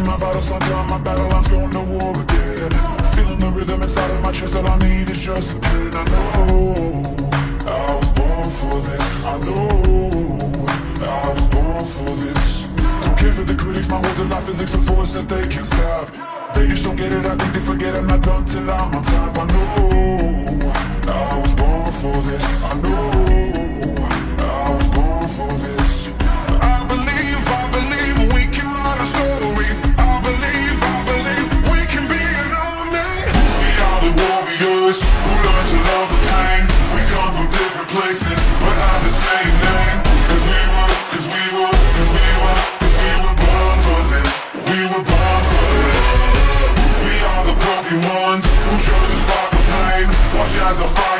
battle signs on my battle lines going to war again. Feeling the rhythm inside of my chest, all I need is just a pen I know I was born for this, I know I was born for this. Don't care for the critics, my words are like physics, a force that they can't stop. They just don't get it, I think they forget I'm not done till I'm on top. I know I was born for this, I know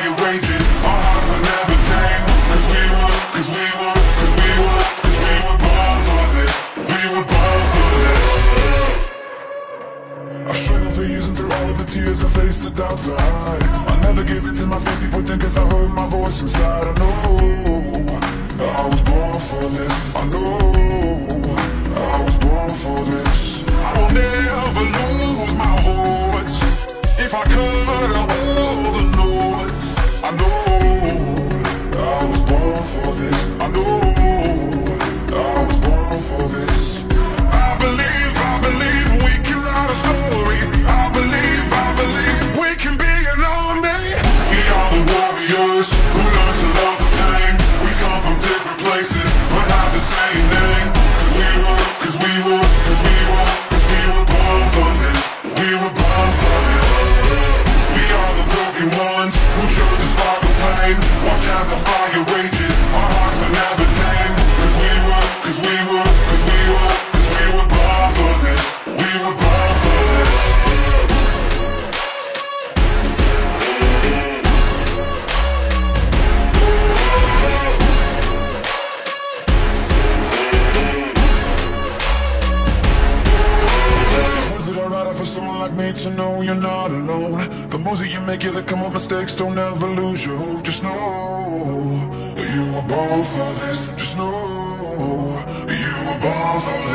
our hearts never tame we we we we were born for this. We were born for this. I struggled for years and through all of the tears I faced the doubts I I never give in ones who chose to spark the flame. Watch as our fire rages, like me to know you're not alone? The moves that you make, yeah, that come with mistakes, don't ever lose your hope. Just know you were born for this. Just know you were born for this.